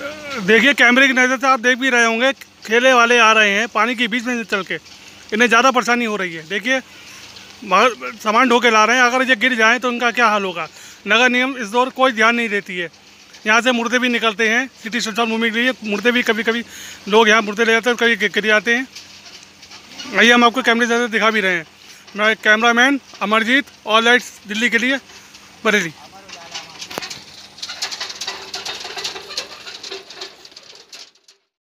देखिए, कैमरे की नज़र से आप देख भी रहे होंगे खेले वाले आ रहे हैं, पानी के बीच में चल के। इन्हें ज़्यादा परेशानी हो रही है। देखिए सामान ढो के ला रहे हैं। अगर ये गिर जाएँ तो इनका क्या हाल होगा? नगर निगम इस दौर कोई ध्यान नहीं देती है। यहाँ से मुर्दे भी निकलते हैं। सिटी सुल्तान भूमि के लिए मुर्दे भी कभी कभी लोग यहाँ मुर्दे ले जाते हैं कभी गिर जाते हैं। आइए, हम आपको कैमरे से दिखा भी रहे हैं। मैं cameraman Amarjeet all lights Delhi के लिए, बरेली।